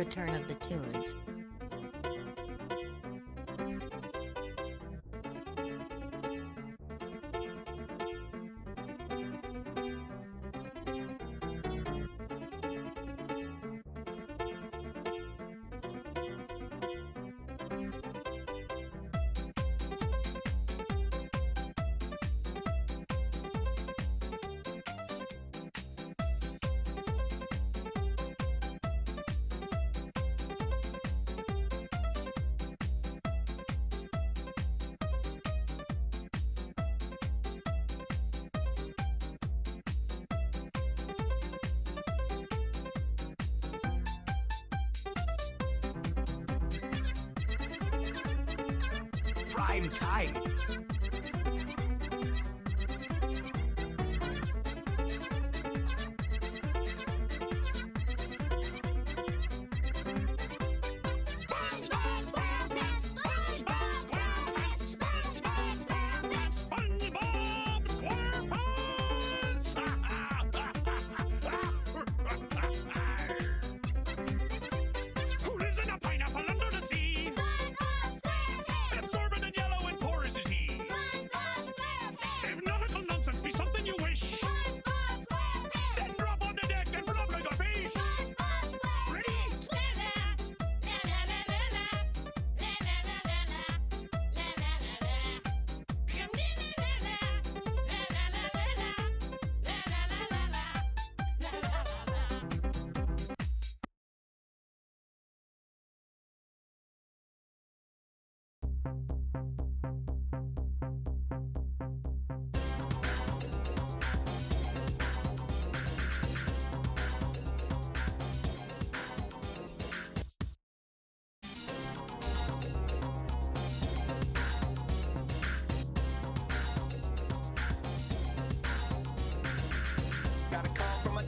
Return of the Tunes.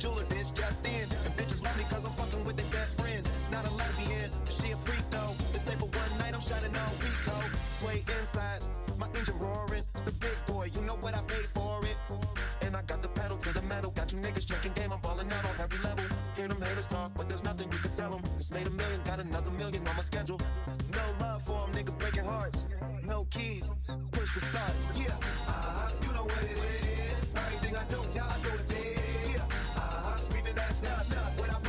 Jeweler, this just in. And bitches love me cause I'm fucking with their best friends. Not a lesbian, but she a freak though. It's safe for one night I'm shining week, ho. Sway inside, my engine roaring. It's the big boy, you know what I paid for it. And I got the pedal to the metal. Got you niggas checking game, I'm balling out on every level. Hear them haters talk, but there's nothing you can tell them. Just made a million, got another million on my schedule. No love for them, nigga breaking hearts. No keys, push to start. Yeah, uh-huh, you know what it is. Everything I do, yeah, I do it. Screaming that's not, not. When I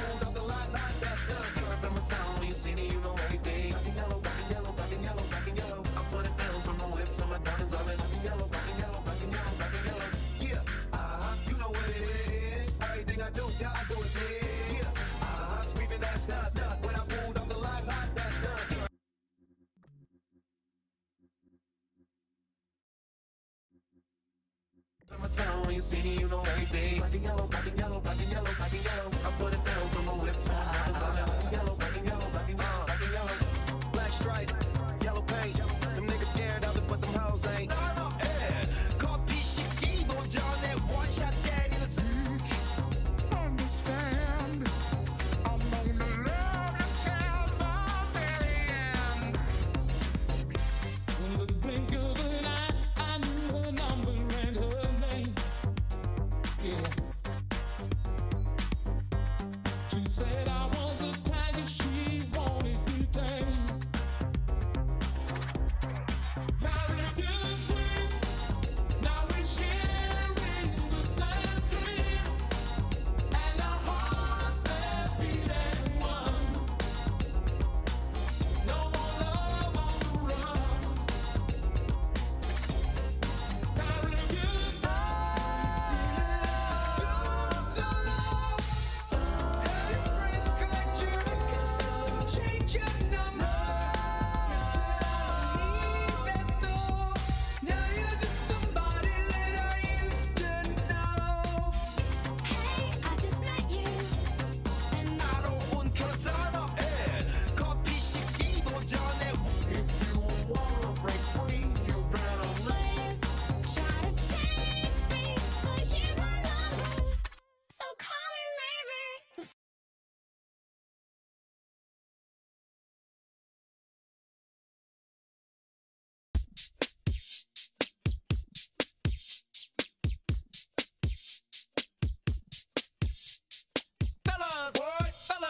you see me, you know everything. Black and yellow, black and yellow, black and yellow, black and yellow.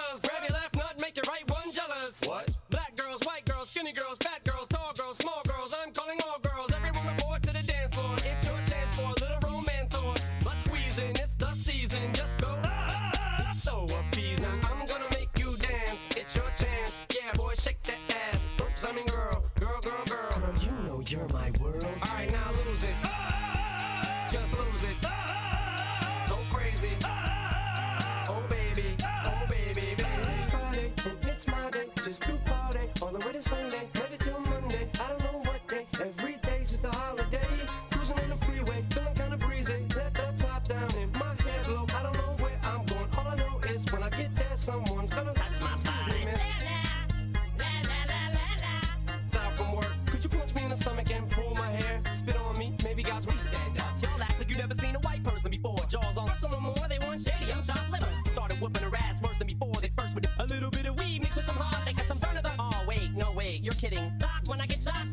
fellas. Grab your left nut, make your right one jealous. What? Black girls, white girls, skinny girls, fat kidding. Doc, when I get shocked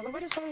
Oh, baby. Oh,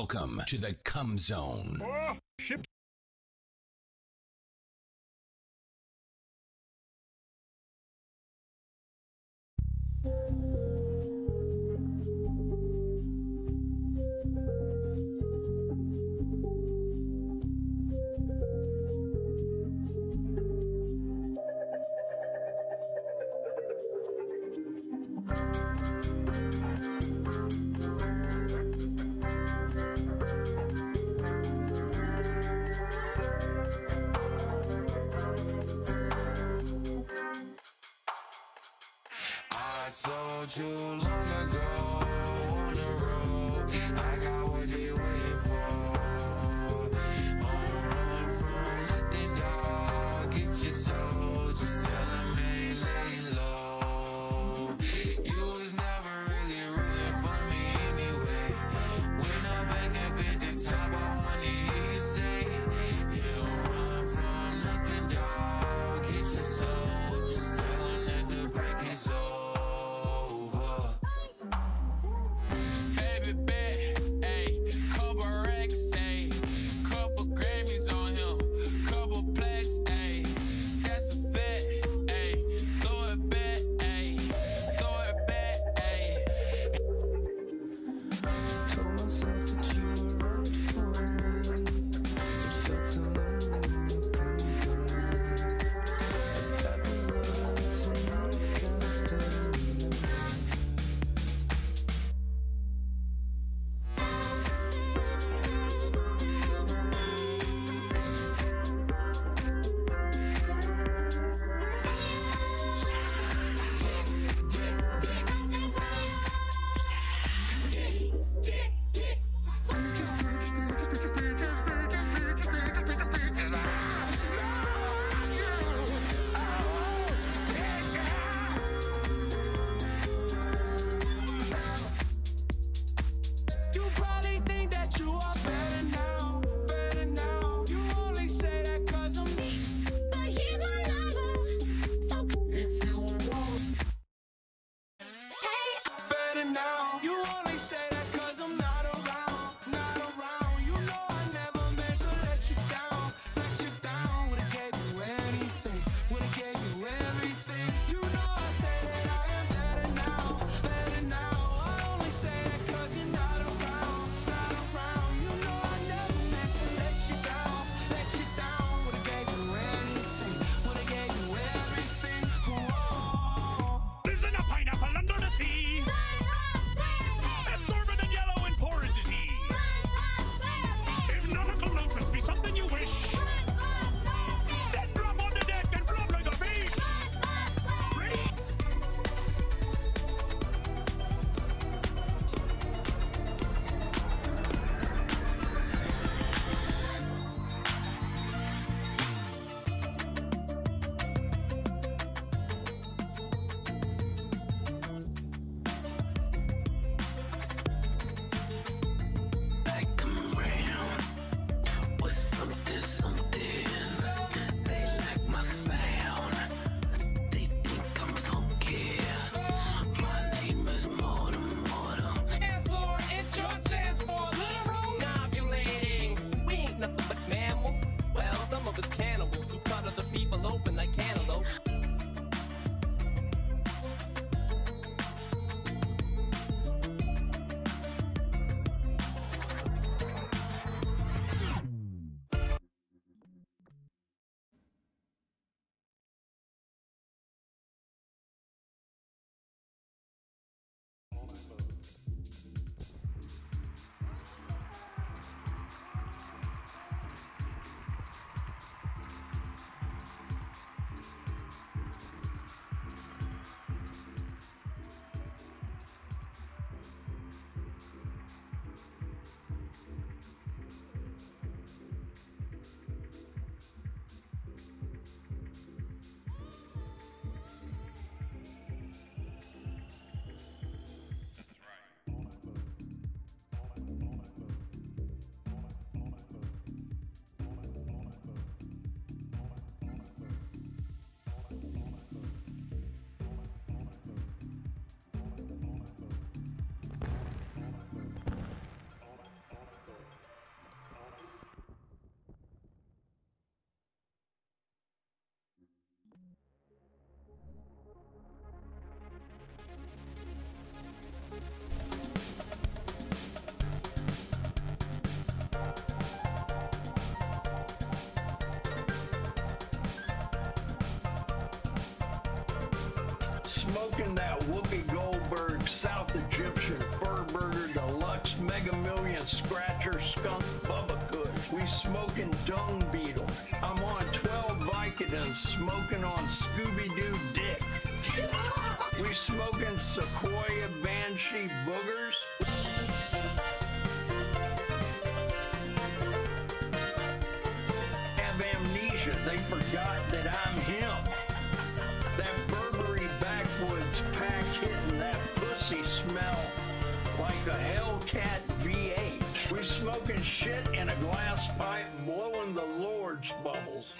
Welcome to the Cum Zone. Oh, ship. Smoking that Whoopi Goldberg South Egyptian Fur Burger Deluxe Mega Million Scratcher Skunk Bubba Kush. We smoking Dung Beetle. I'm on 12 Vicodins smoking on Scooby Doo Dick. We smoking Sequoia Banshee Boogers. Have amnesia. They forgot that I'm him. A Hellcat V8. We smoking shit in a glass pipe, blowing the Lord's bubbles.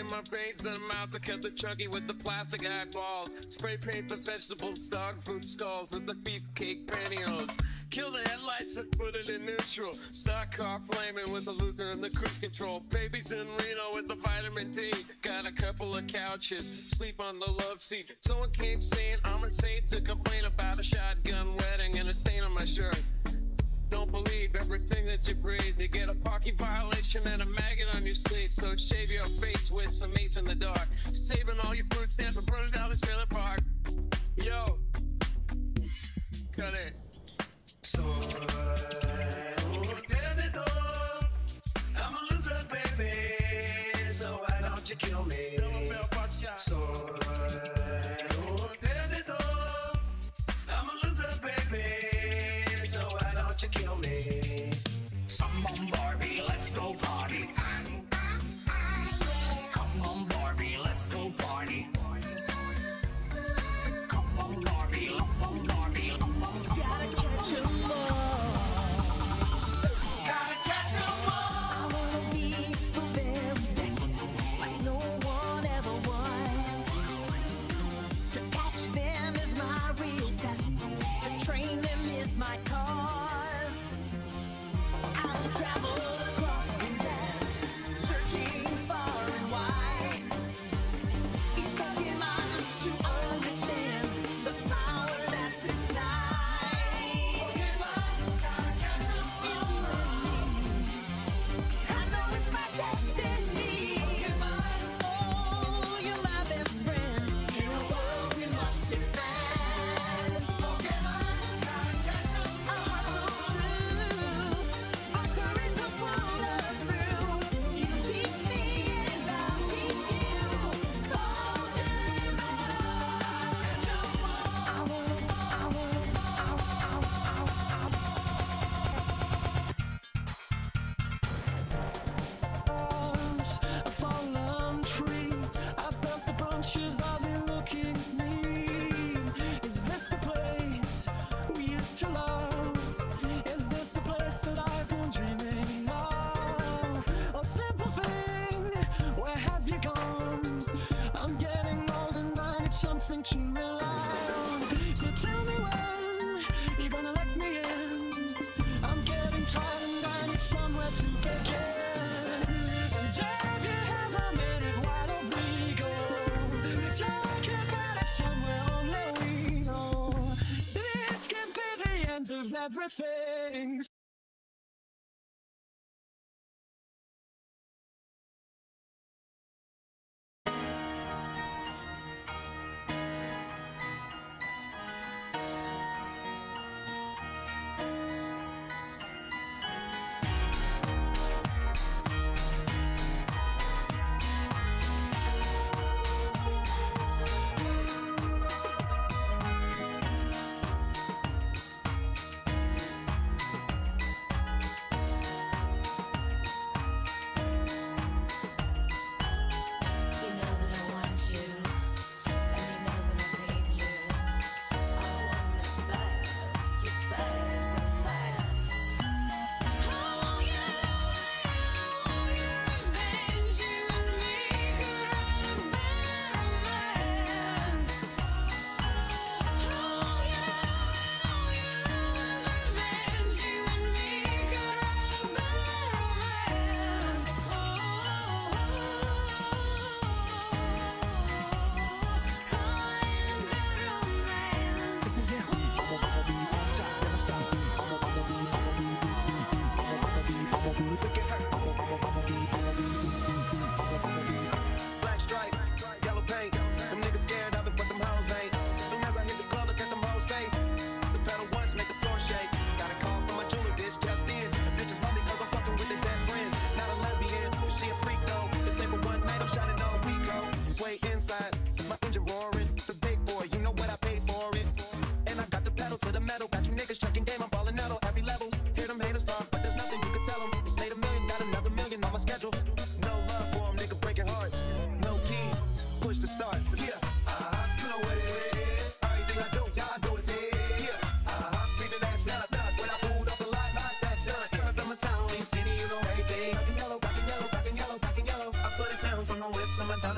In my veins and mouth. I kept the chunky with the plastic eyeballs. Spray paint the vegetables, dog food skulls with the beefcake pantyhose. Kill the headlights and put it in neutral. Stock car flaming with the loser and the cruise control. Babies in Reno with the vitamin D. Got a couple of couches, sleep on the love seat. Someone came saying I'm insane to complain about a shotgun wedding and a stain on my shirt. Don't believe everything that you breathe. You get a parking violation and a maggot on your sleeve. So shave your face with some mace in the dark. Saving all your food stamps and burning down the trailer park. Yo, cut it. So, I'm a loser, baby. So why don't you kill me? So,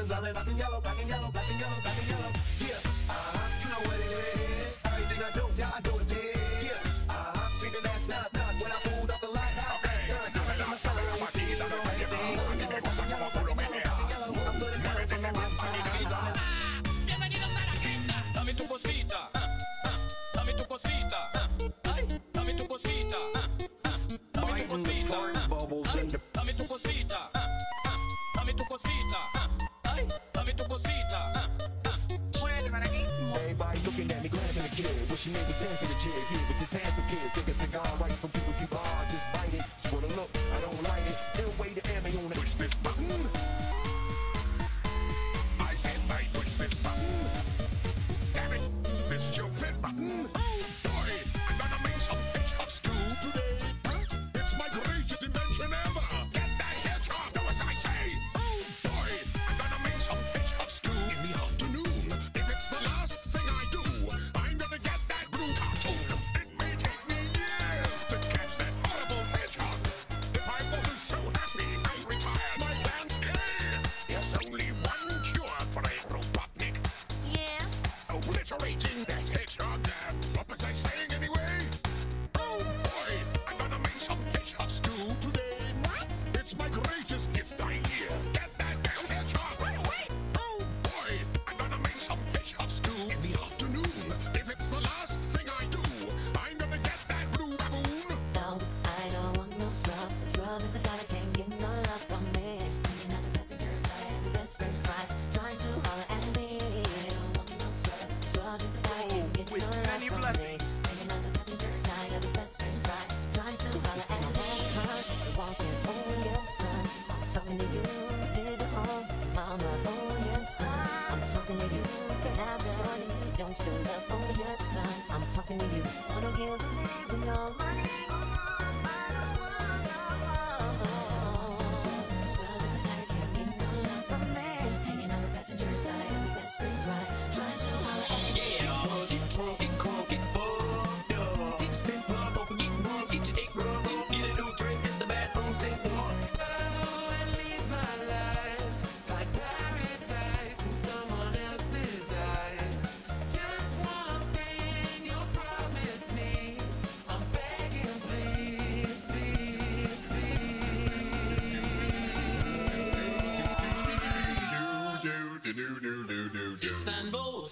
happens, I ain't nothing yellow. she made me dance to the jig here with this handsome kid. Sick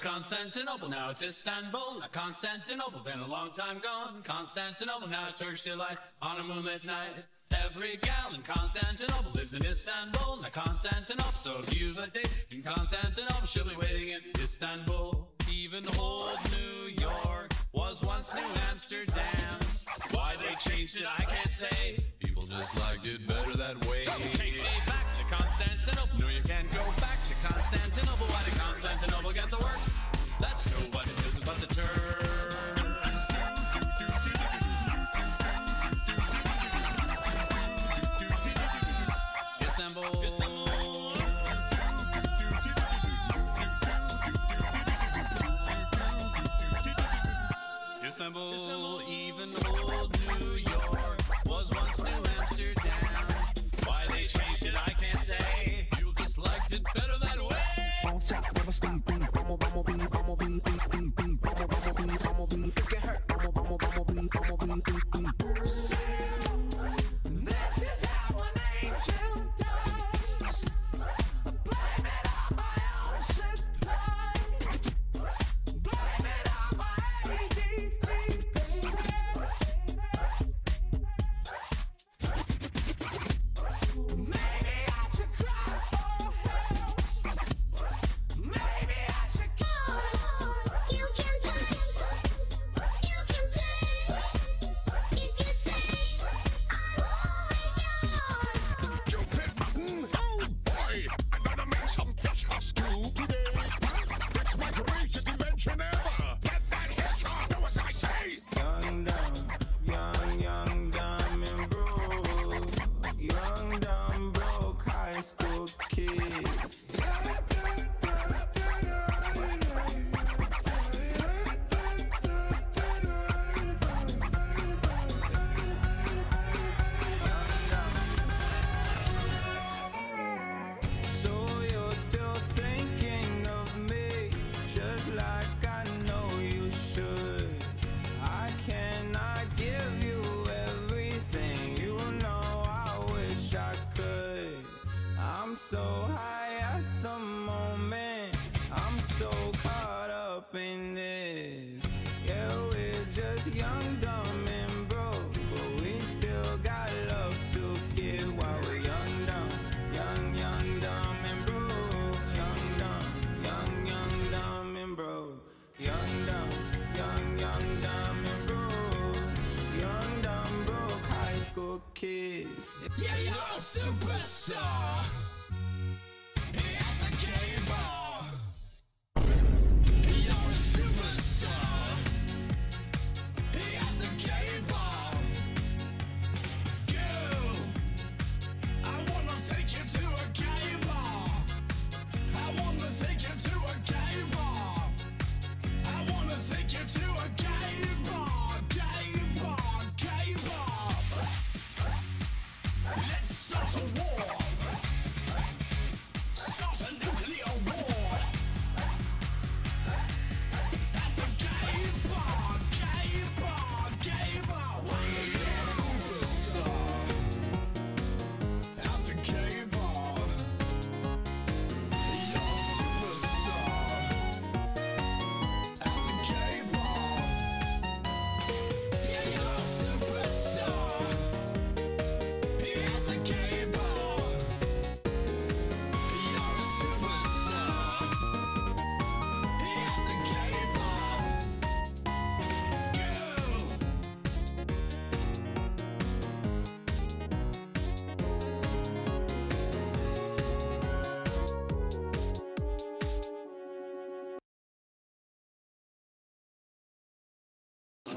Constantinople, now it's Istanbul. Now Constantinople, been a long time gone. Constantinople, now it's Turkish delight on a moonlit night. Every gal in Constantinople lives in Istanbul. Now Constantinople, so if you've a date in Constantinople, she'll be waiting in Istanbul. Even old New York was once New Amsterdam. Why they changed it, I can't say. People just liked it better that way. So take me back to Constantinople. No, you can't go back. Constantinople. Why did Constantinople get the works? That's nobody's business but the Turks. Istanbul. Istanbul. Istanbul. Istanbul.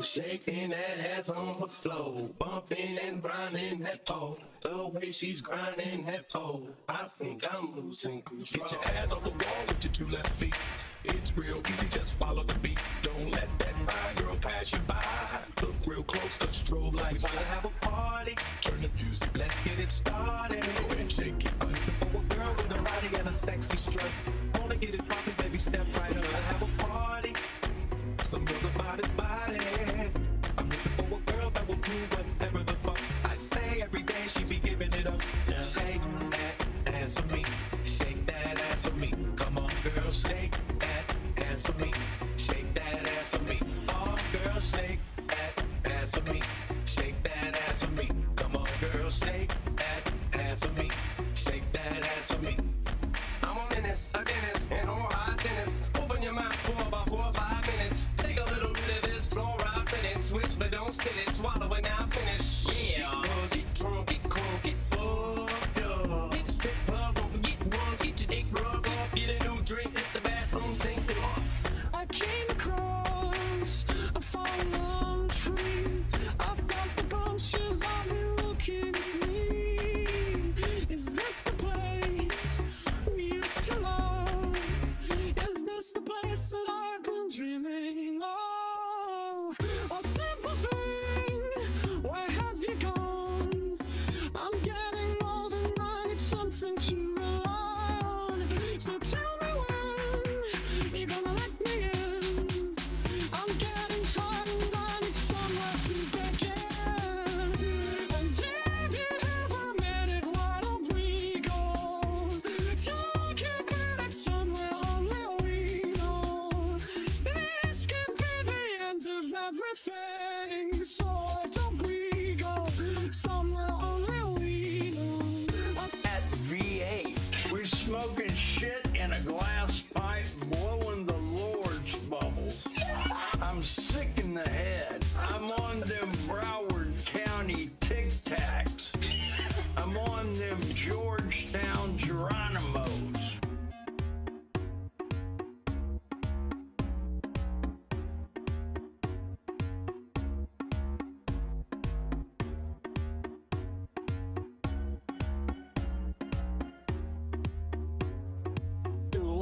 Shaking that ass on the floor, bumping and grinding that pole. The way she's grinding that pole, I think I'm losing control. Get your ass off the wall with your two left feet. It's real easy, just follow the beat. Don't let that fine girl pass you by. Look real close, cause strobe lights. We wanna have a party. Turn the music, let's get it started. Go and shake it, buddy. For a girl with a body and a sexy strut. Wanna get it poppin', baby, step right up. Let's have a party. Some girls about it, body.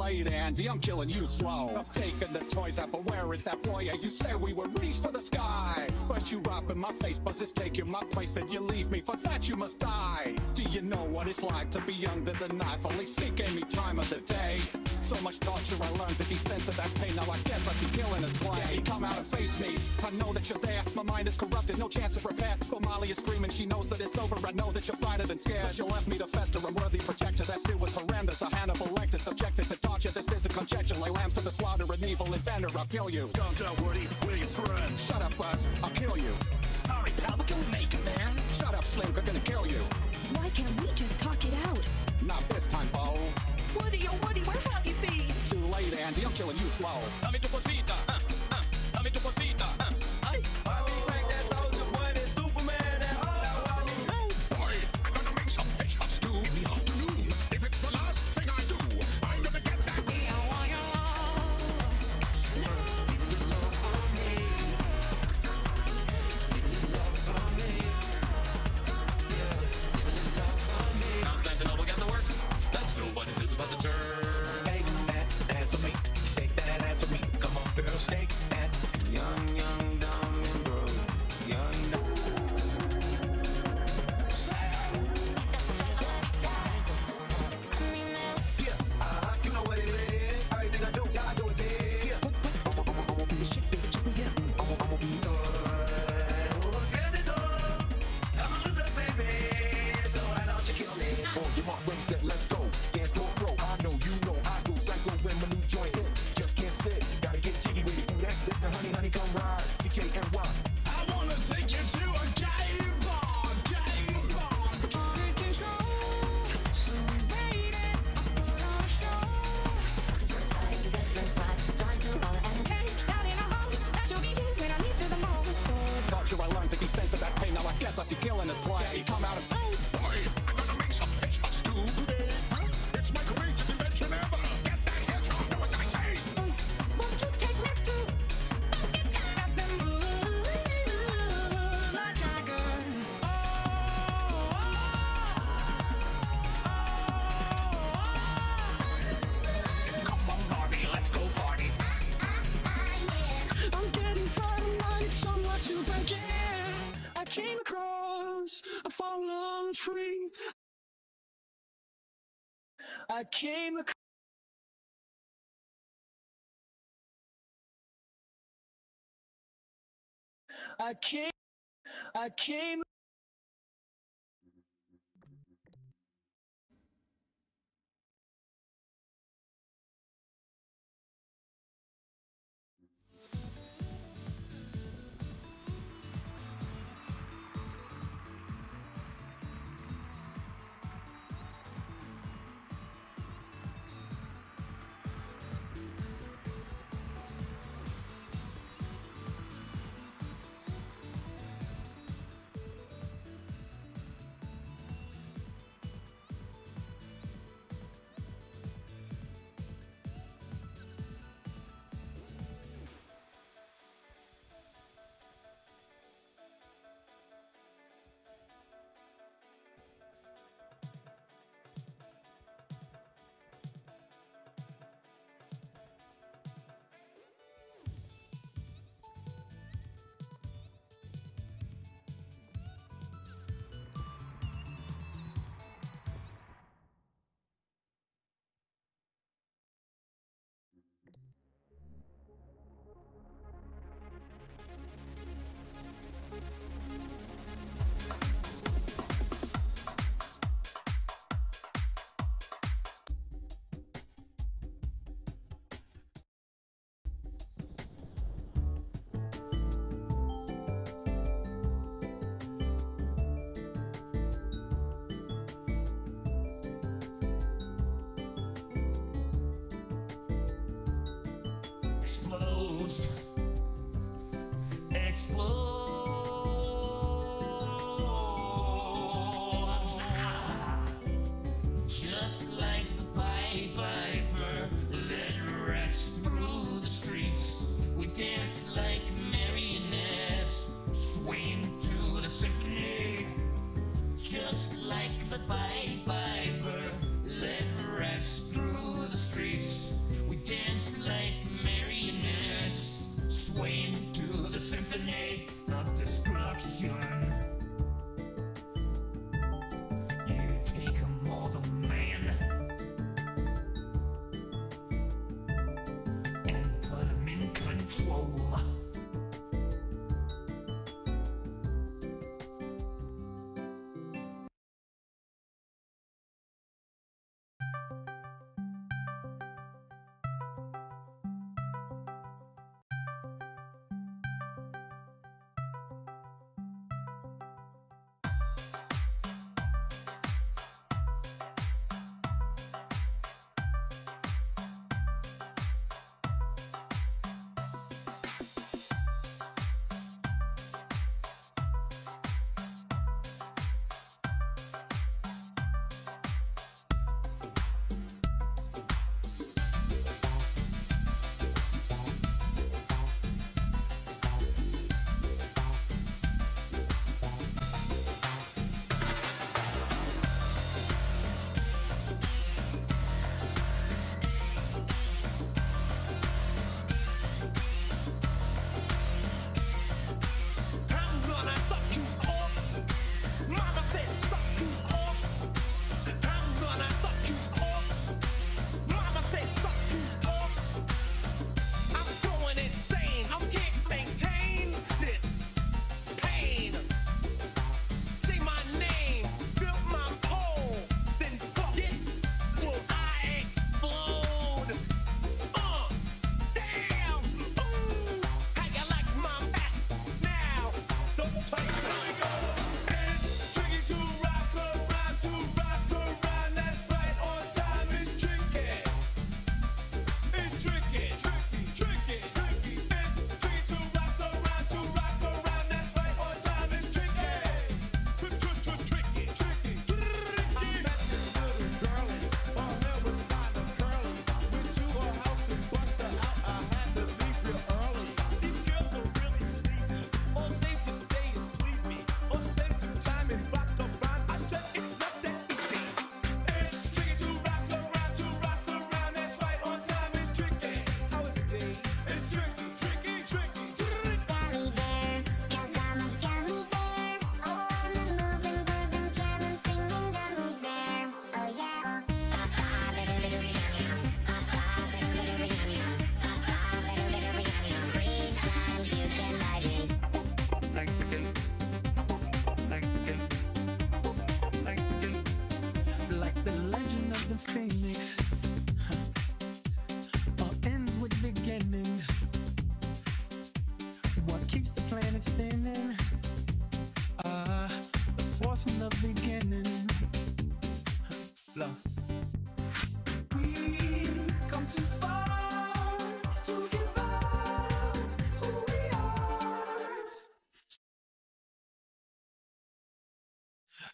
Late, Andy. I'm killing you slow. I've taken the toys out, but where is that boy? Yeah, You said we would reach for the sky. But you rap in my face, buzz is taking my place. Then you leave me, for that you must die. Do you know what it's like to be under the knife? Only seek any time of the day. So much torture I learned to be to that pain. Now I guess I see killing as play. Yeah, come out and face me. I know that you're there. My mind is corrupted, no chance of repair. But Molly is screaming, she knows that it's over. I know that you're frightened and scared. But you left me to fester, a worthy protector. That still was horrendous. A Hannibal Lecter subjected to torture. This is a conjecture. Lay lambs to the slaughter. An evil inventor. I'll kill you. Calm down, Woody. We're your friends. Shut up, Buzz. I'll kill you. Sorry, pal, but can we make amends? Shut up, Slim. I'm gonna kill you. Why can't we just talk it out? Not this time, Bo. Woody, oh Woody, where have you been? Too late, Andy. I'm killing you slow. Dame tu cosita, ah, dame tu cosita, came across. I came. I came.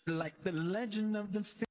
Like the legend of the.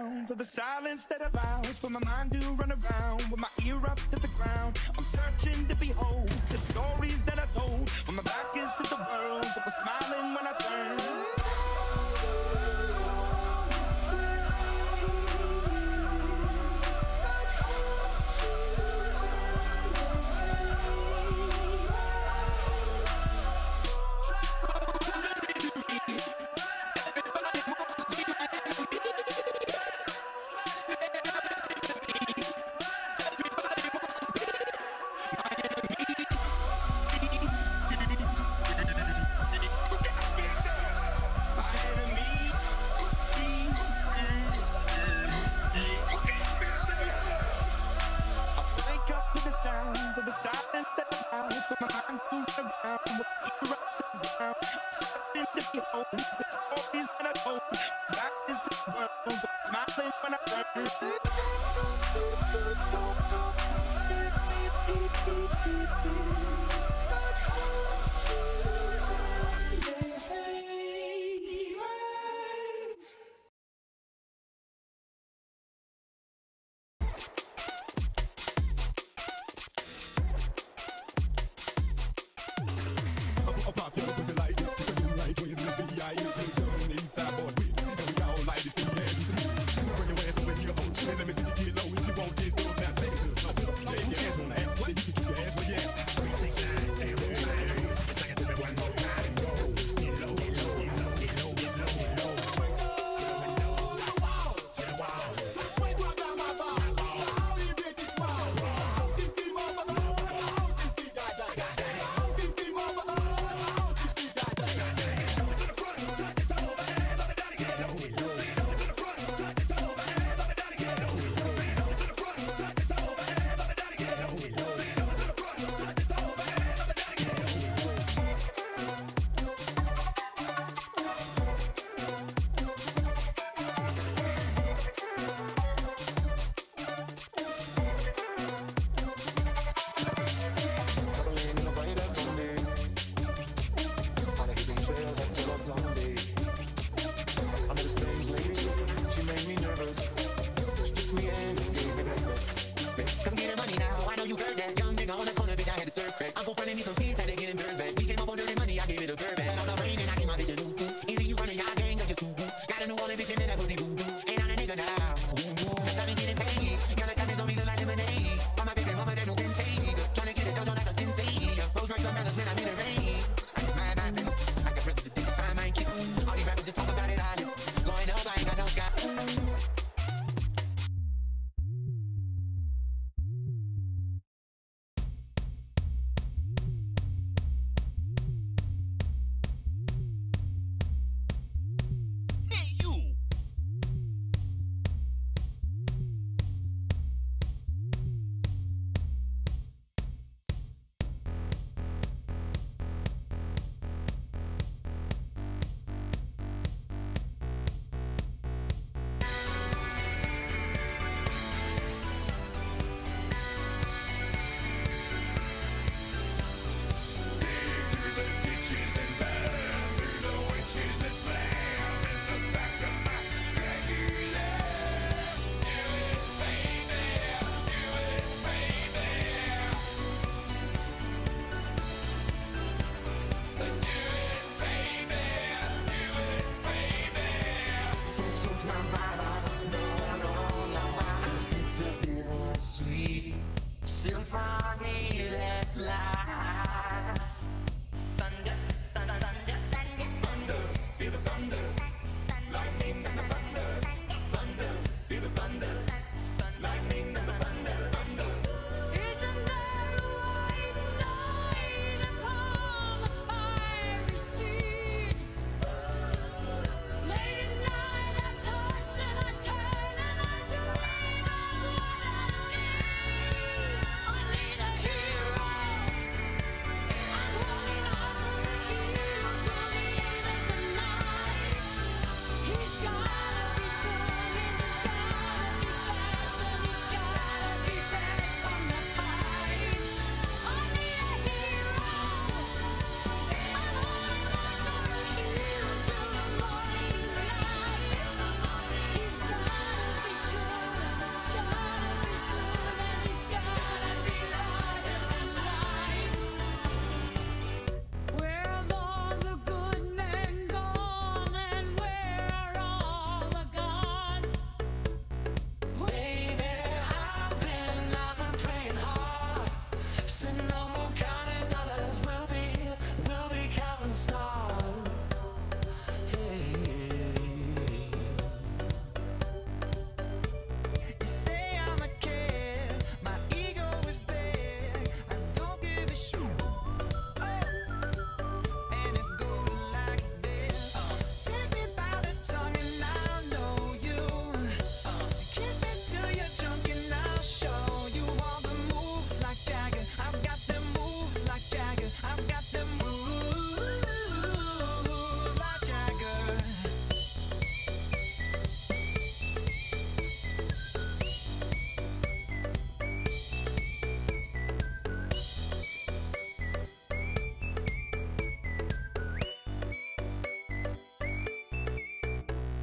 sounds of the silence that allows for my mind to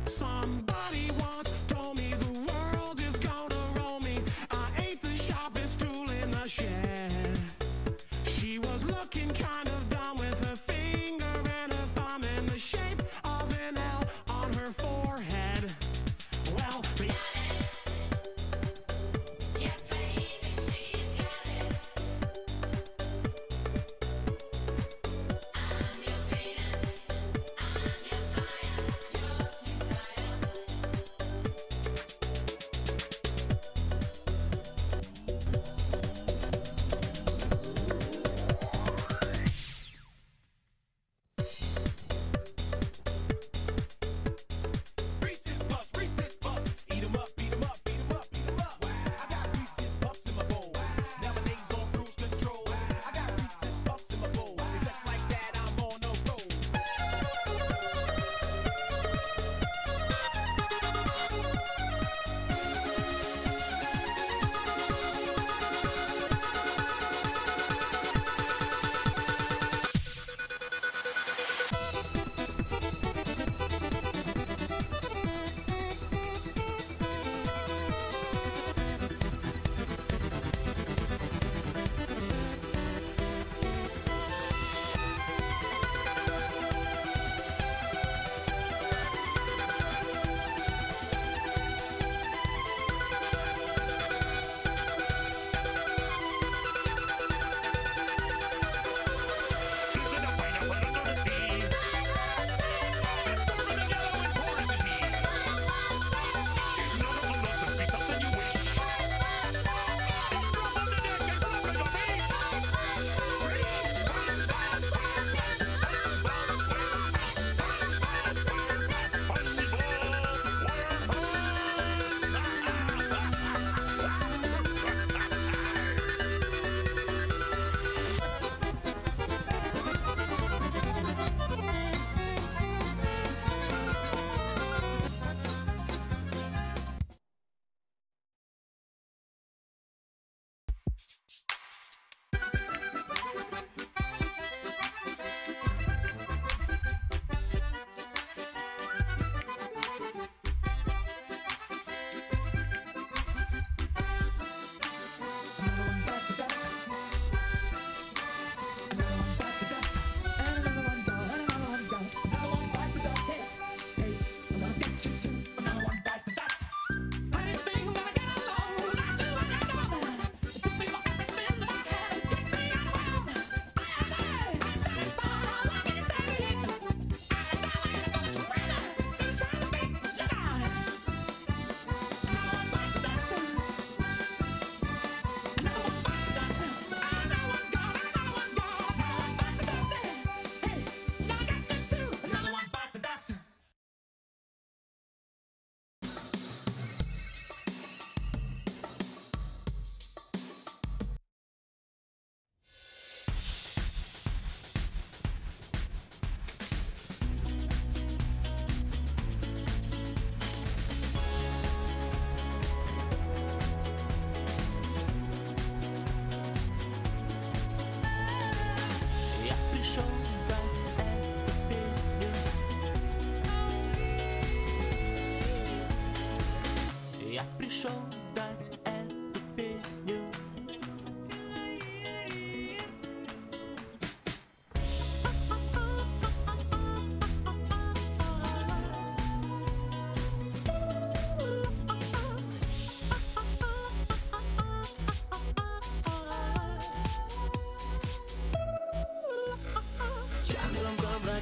Somebody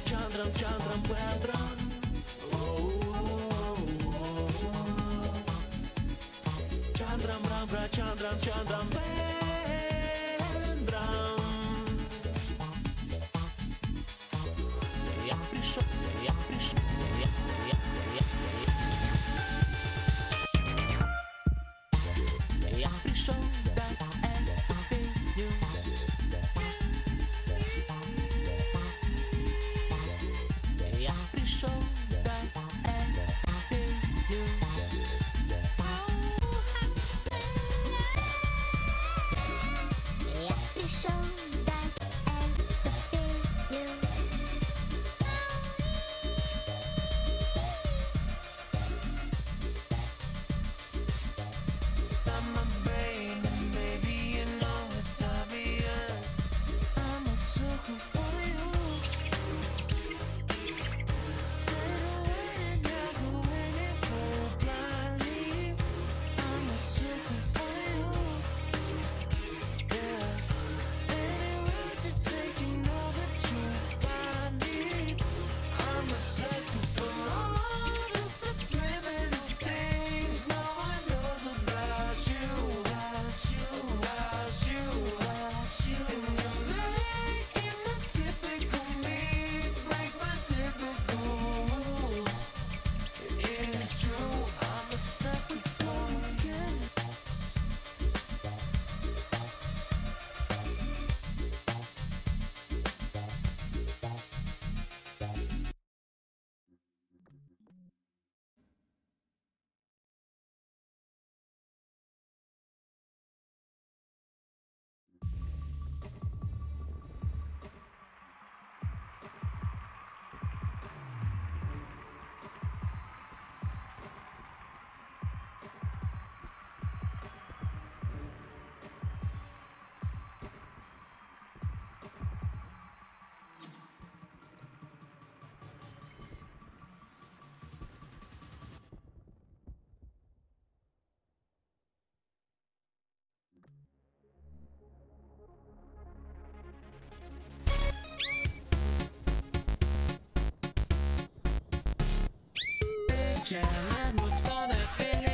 Chandram, Chandram, Chandram. Chandram, Ram, Chandram, Chandram. Sharing what's gonna it.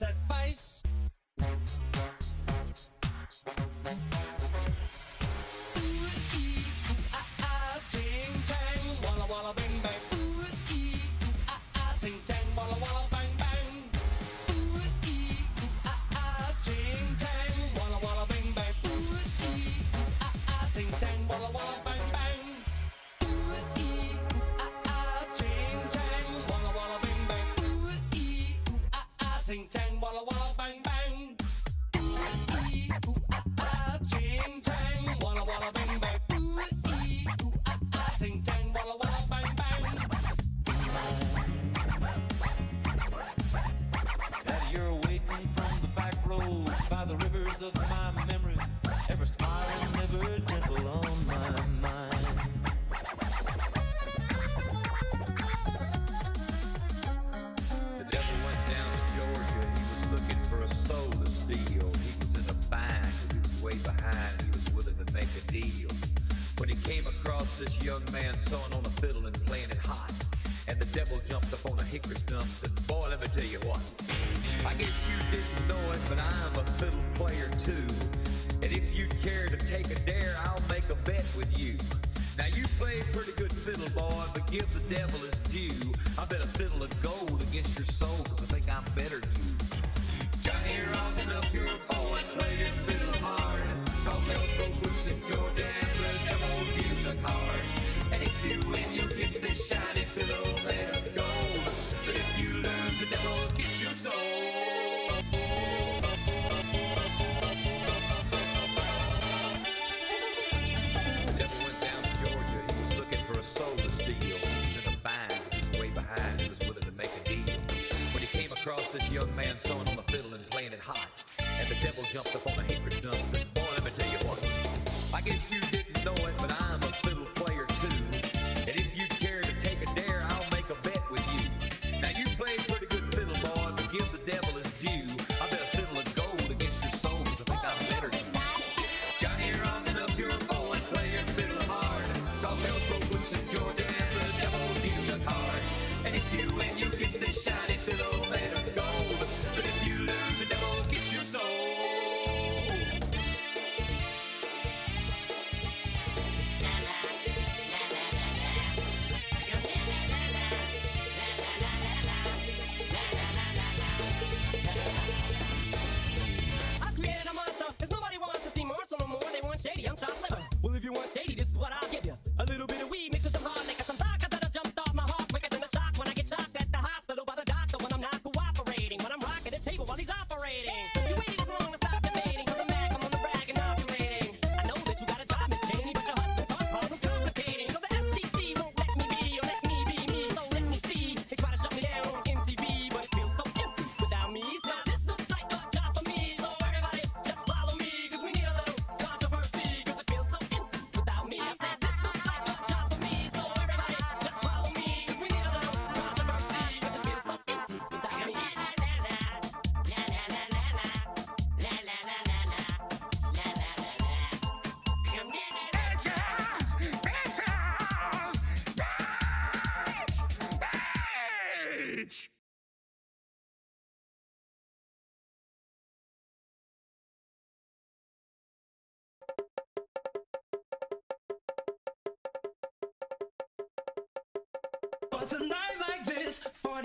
set by across this young man sewing on the fiddle and playing it hot. And the devil jumped up on the hatred drums. And boy, let me tell you what. I guess you didn't know it, but I'm a fiddle player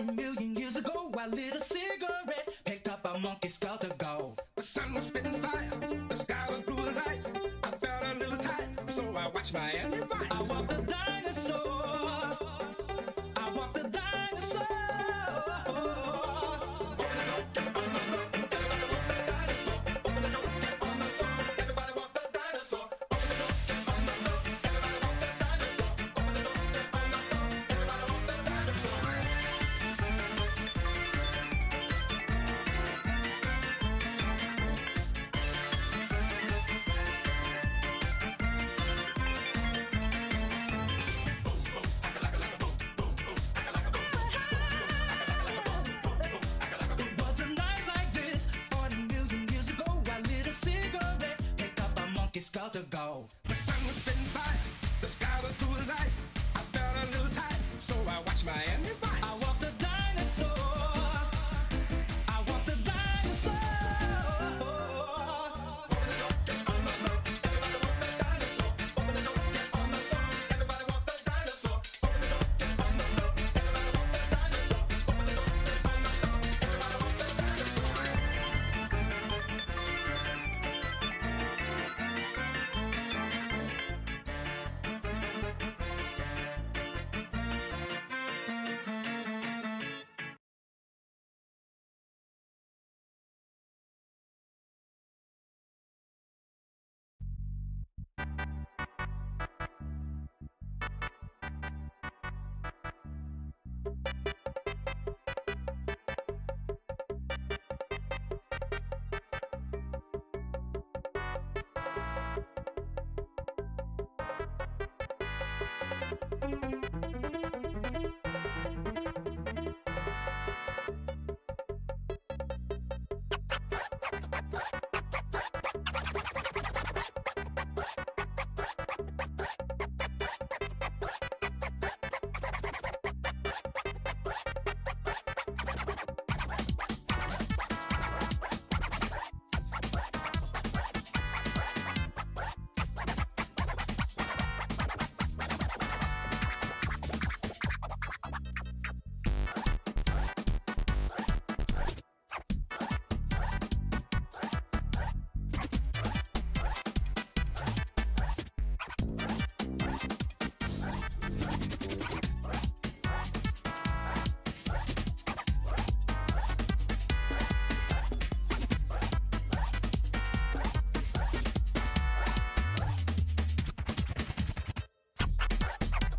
million years ago, I lit a cigarette, picked up a monkey skull to go. The sun was spitting fire, the sky was blue and ice. I felt a little tight, so I watched my enemy.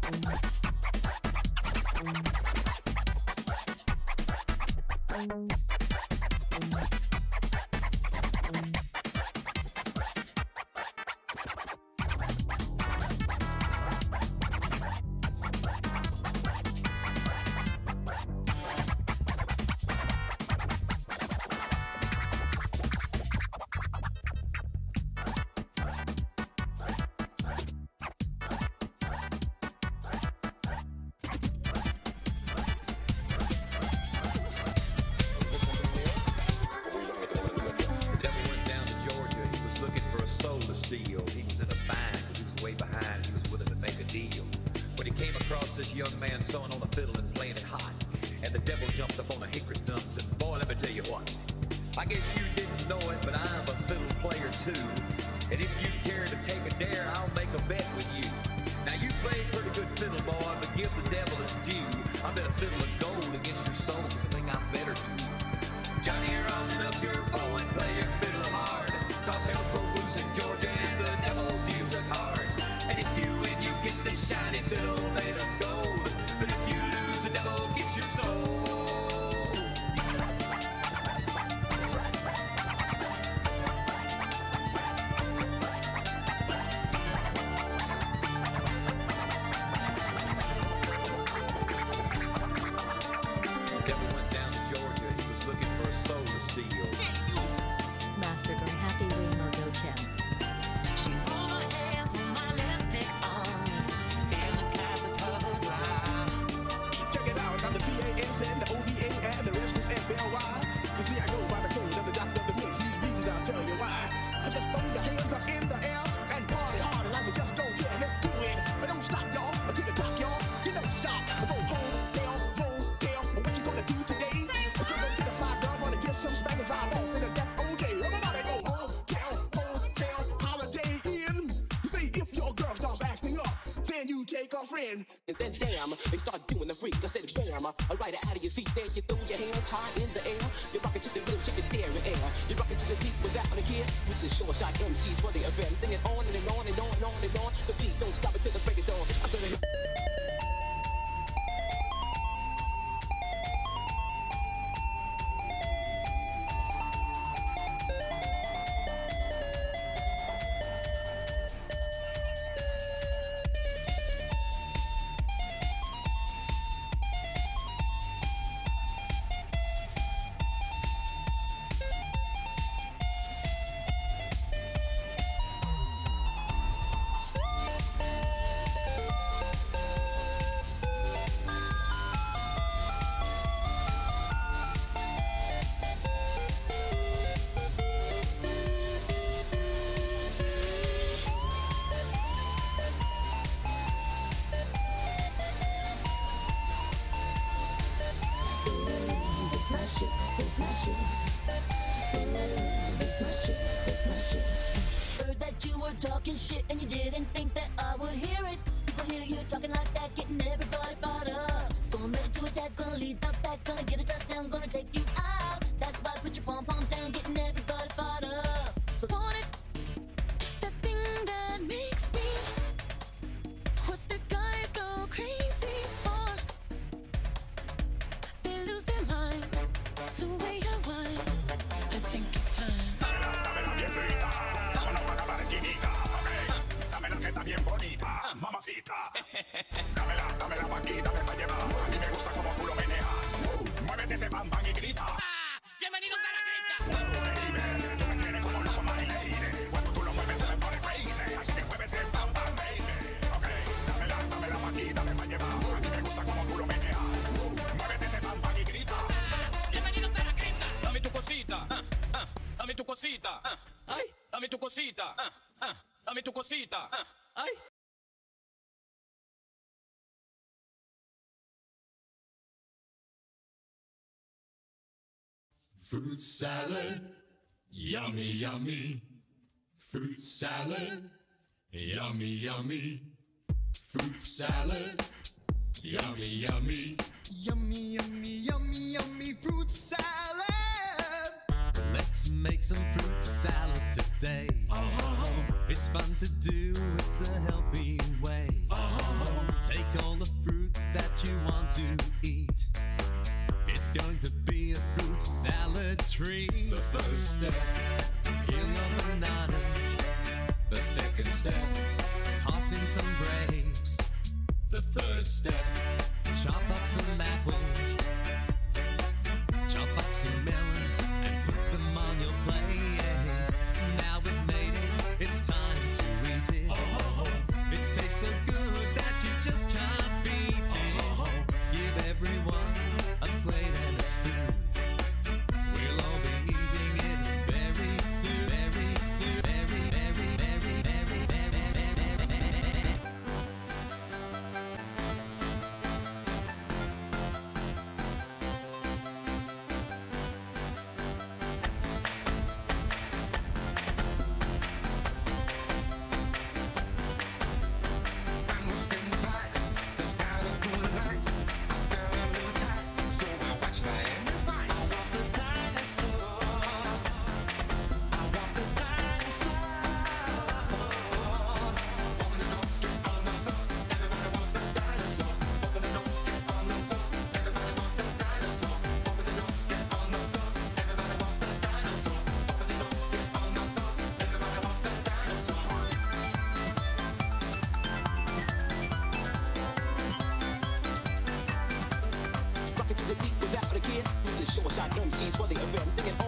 Thank you. this young man sawing on a fiddle and playing it hot. And the devil jumped up on a hickory stump and boy, let me tell you what. I guess you friend. And then damn, they start doing the freak. I said bam. I ride it out of your seat. There you throw your hands high in the air. You're rocking to the rhythm, check it there and air. You're rocking to the beat without a care. With the short shot MCs for cosita. Ah, ay. Fruit salad, yummy, yummy. Fruit salad, yummy, yummy. Fruit salad, yummy, yummy. Yummy, yummy, yummy, yummy fruit salad. Let's make some fruit salad today. Oh, oh. oh. It's fun to do, it's a healthy way. Take all the fruit that you want to eat. It's going to be a fruit salad tree. The first step, peel your bananas. The second step, toss in some grapes. The third step, chop up some apples. for the event. I'm singing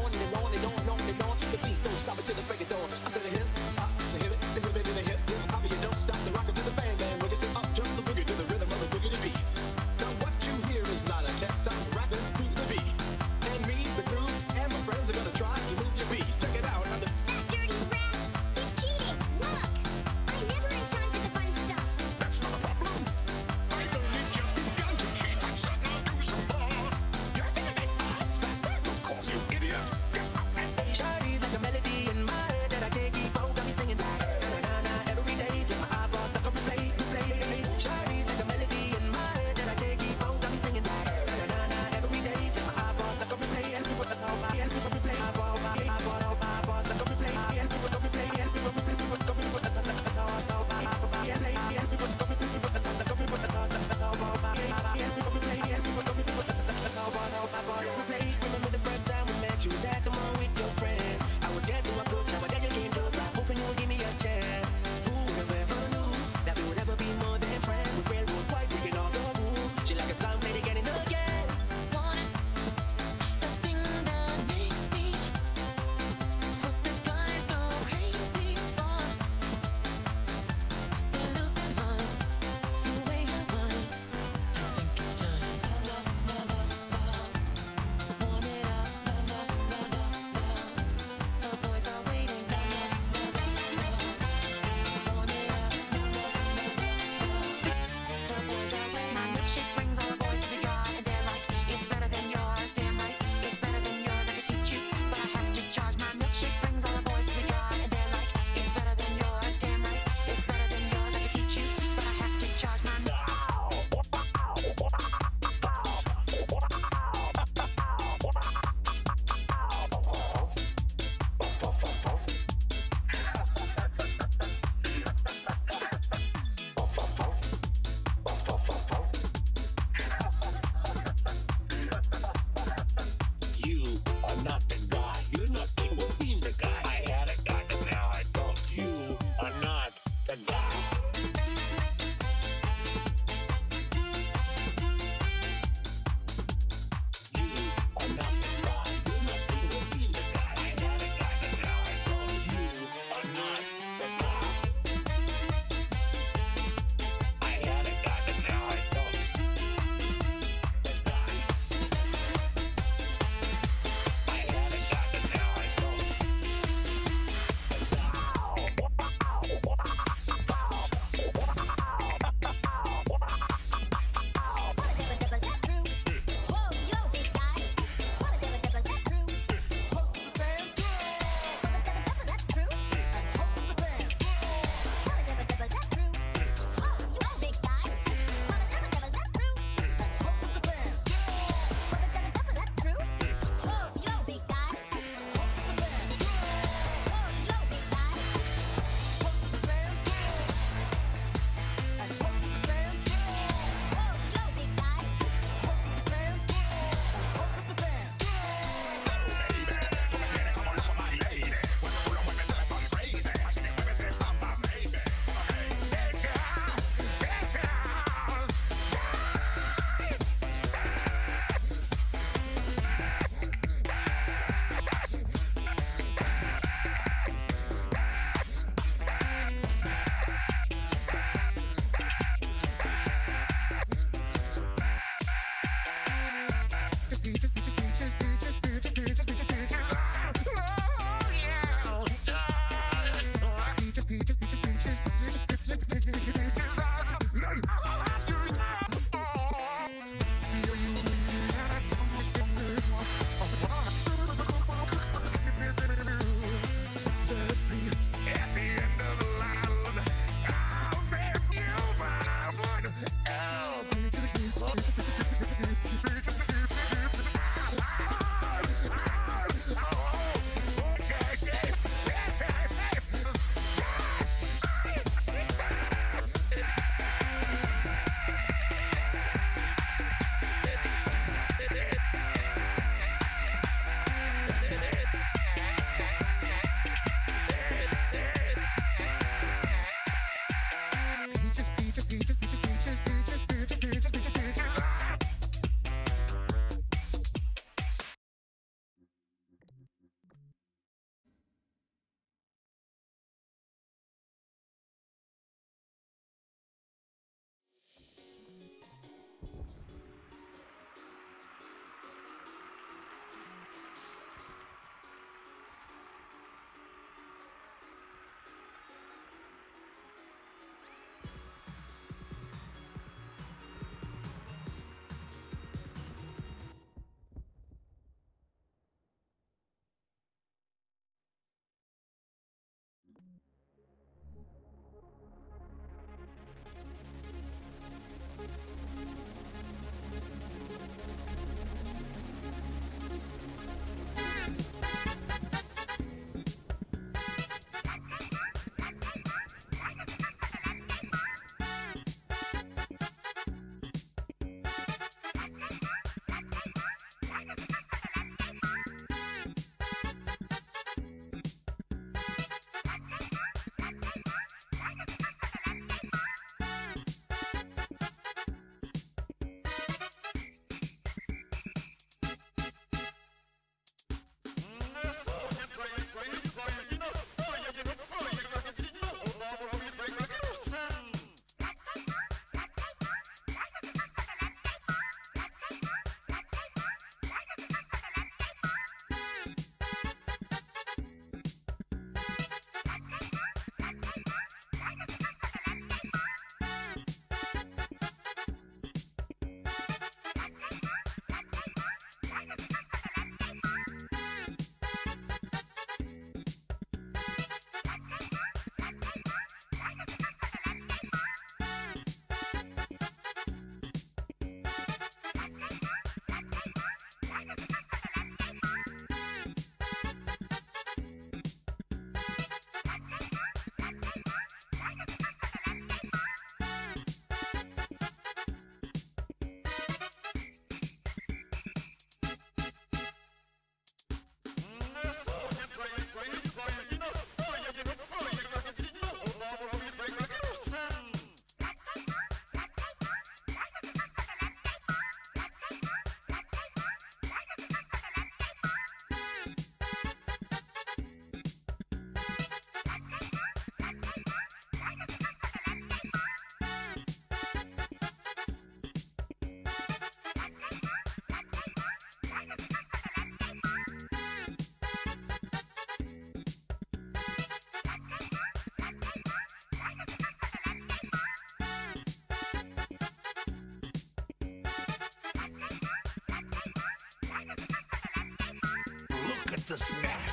this net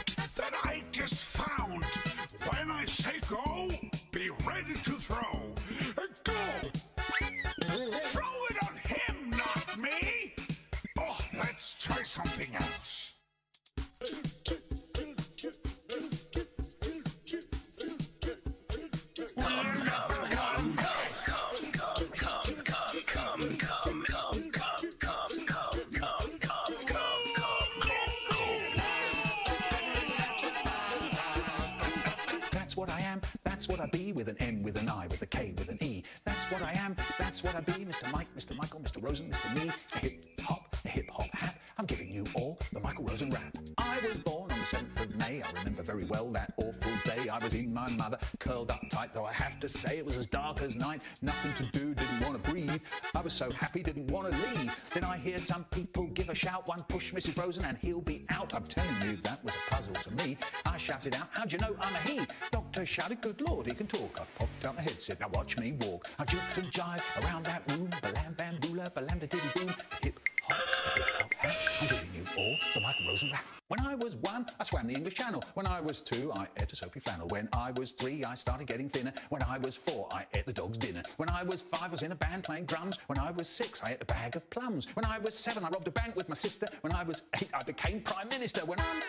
I be, with an M, with an I, with a K, with an E. That's what I am, that's what I be, Mr. Mike, Mr. Michael, Mr. Rosen, Mr. Me, a hip hop, a hip hop hat. I'm giving you all the Michael Rosen rap. I was born on the 7th of May, I remember very well that awful day. I was in my mother, curled up tight, though I have to say it was as dark as night. Nothing to do, didn't want to breathe. I was so happy, didn't want to leave. I hear some people give a shout, one push Mrs. Rosen and he'll be out. I'm telling you, that was a puzzle to me. I shouted out, how'd you know I'm a he? Doctor shouted, good lord, he can talk. I popped out my headset, now watch me walk. I juked and jive around that room, balam bam boola, balam da diddy boom, hip hop, hip hop hat. I'm giving you all the Michael Rosen rap. When I was one, I swam the English Channel. When I was two, I ate a soapy flannel. When I was three, I started getting thinner. When I was four, I ate the dog's dinner. When I was five, I was in a band playing drums. When I was six, I ate a bag of plums. When I was seven, I robbed a bank with my sister. When I was eight, I became prime minister. When I...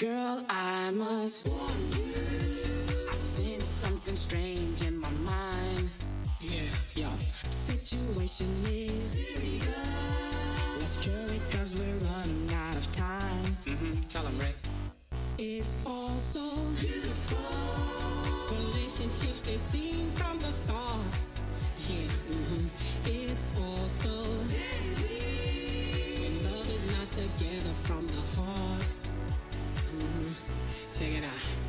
Girl, I must warn you. I sense something strange in my mind. Yeah, yo. Situation is serious. Let's cure it cause we're running out of time. Mm-hmm. Tell him, Rick. It's all so beautiful. Relationships they seem from the start. Yeah, mm-hmm. It's all so deadly. When love is not together from the heart. Check it out.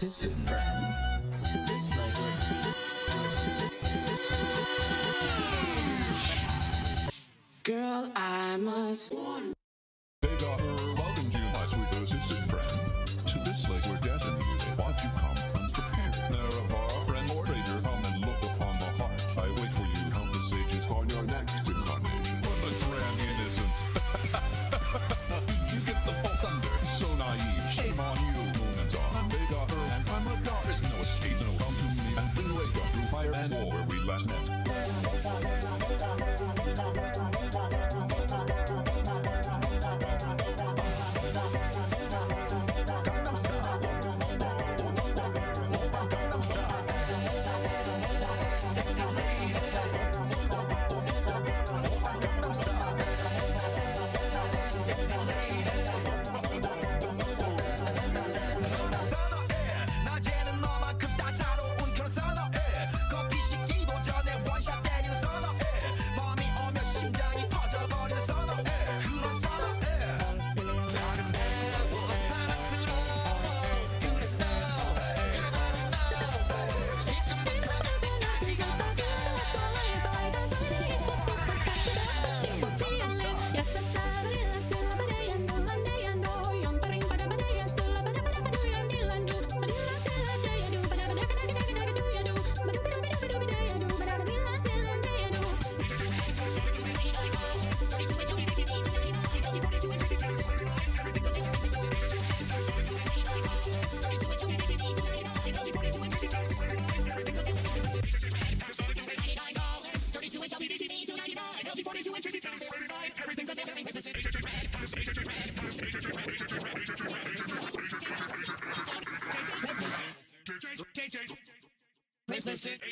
Brand. To this level, to. Girl, I must warn They got her. To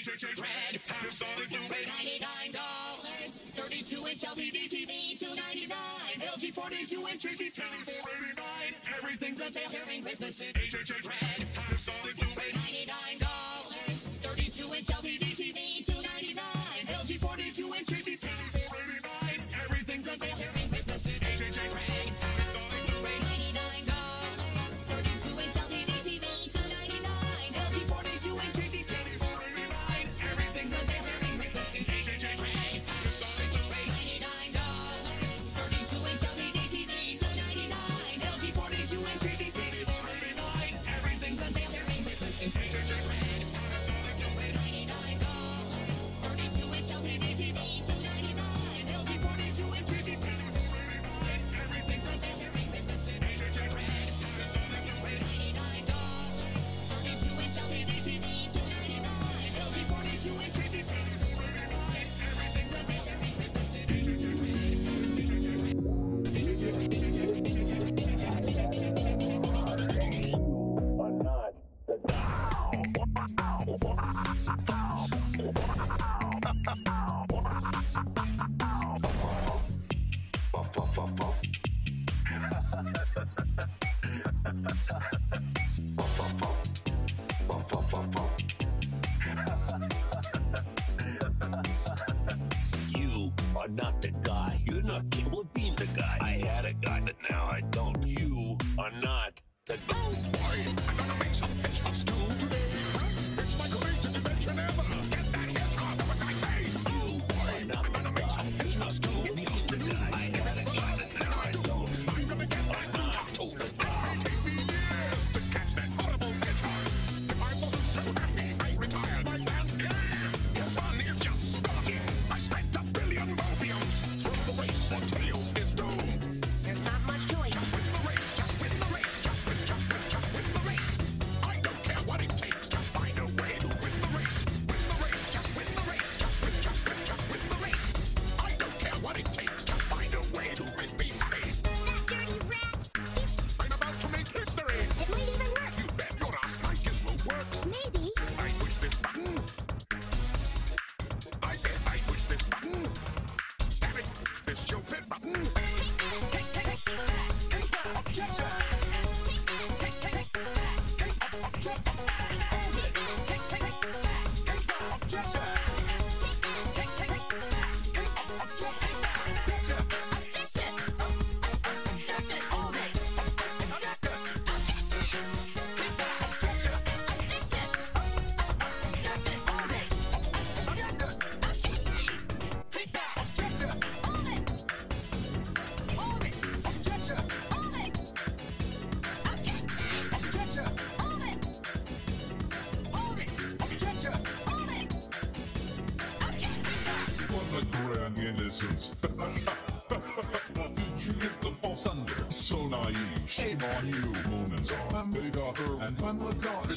red, have solid blue, pay $99, 32-inch LCD TV, $299, LG 42-inch HD TV for $89, everything's on sale during Christmas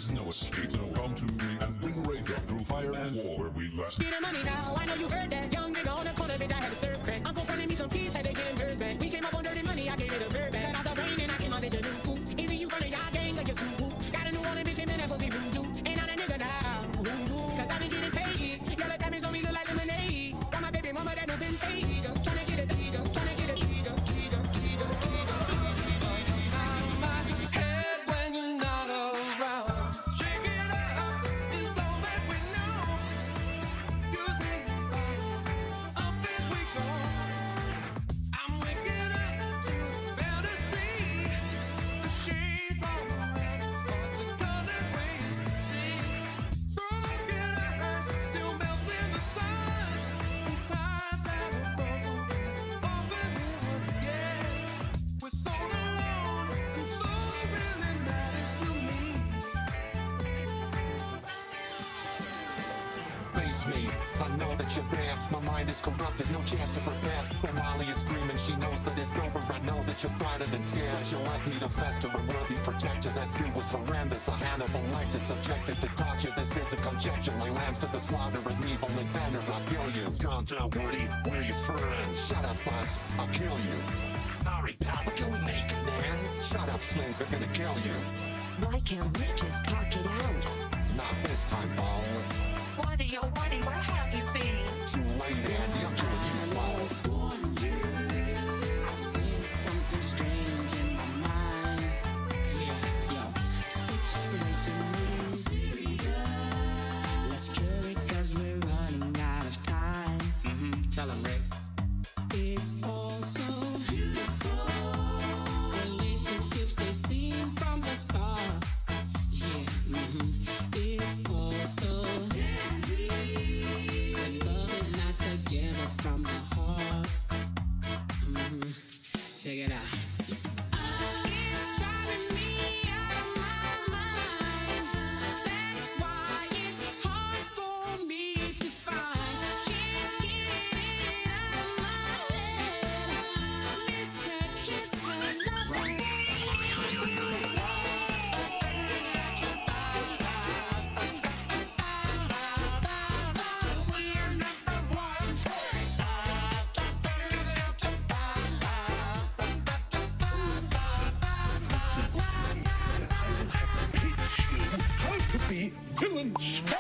No escape, so come to me and bring Wraith through fire and war where we last. Get him money. There's no chance of repair When Molly is screaming, she knows that it's over. I know that you're frightened than You'll ask me to fester, a worthy protector. That sleep was horrendous, a Hannibal Lecter Subjected to torture, this is a conjecture. My lambs to the slaughter, an evil inventor. I'll kill you. Calm down, Woody, we're your friends? Shut up, Buzz, I'll kill you. Sorry, pal, but can we make amends? Shut up, Slink, I'm gonna kill you. Why can't we just talk it out? Not this time, Bone Woody, oh Woody, why Check it out. Be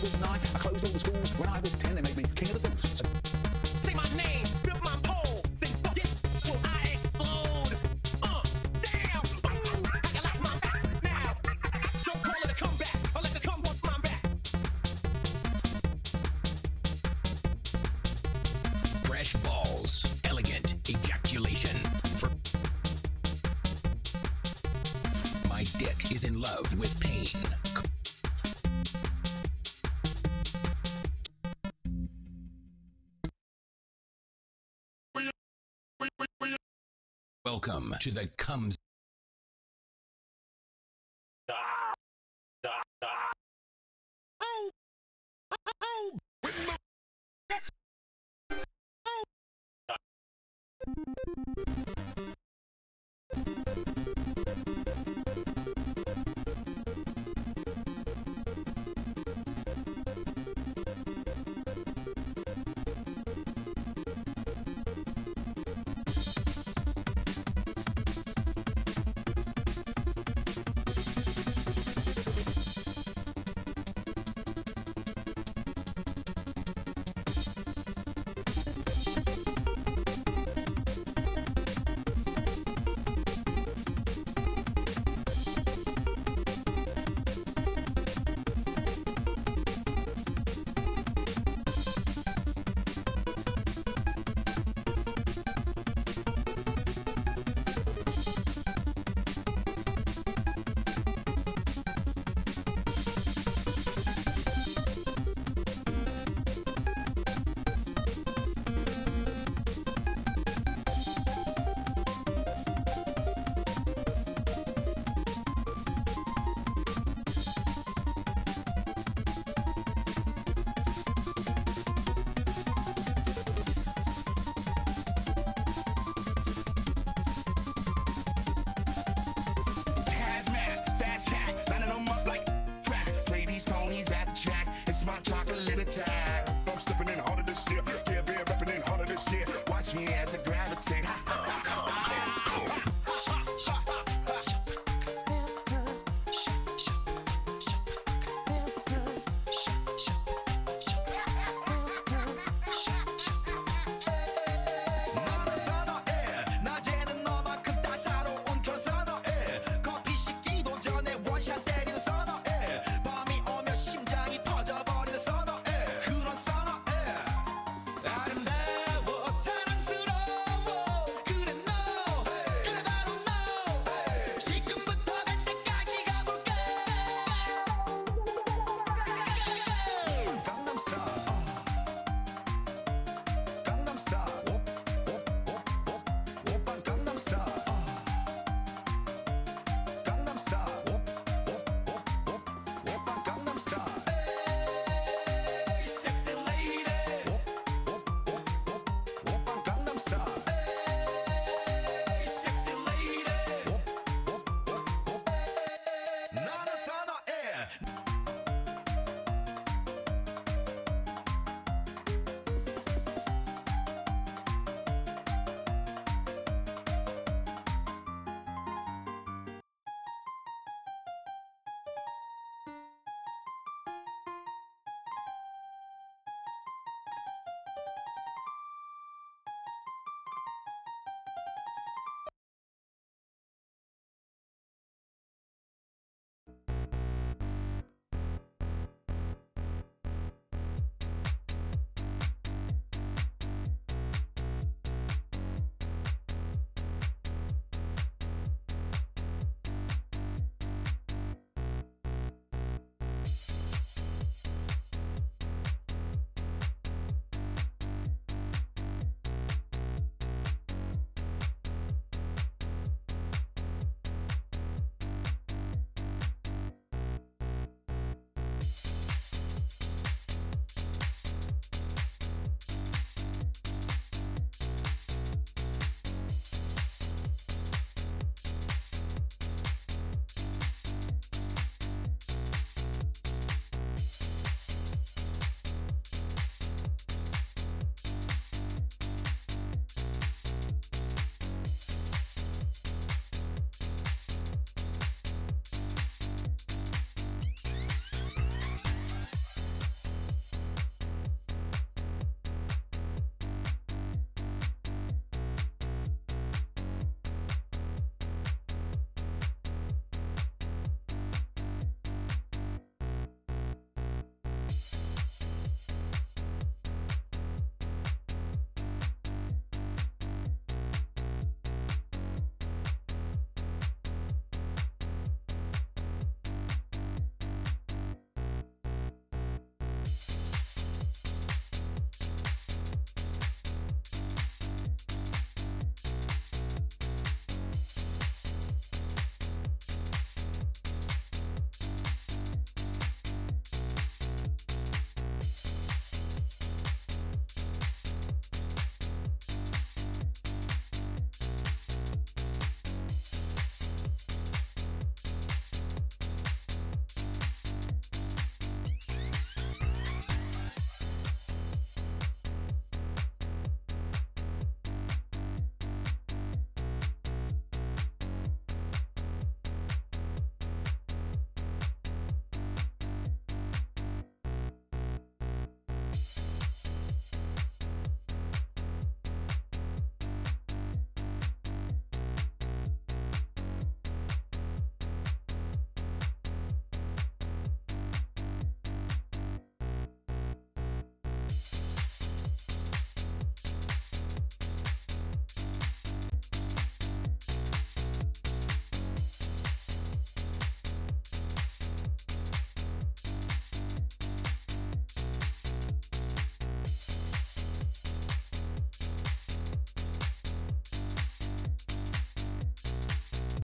was nine, I closed all the schools when I was to the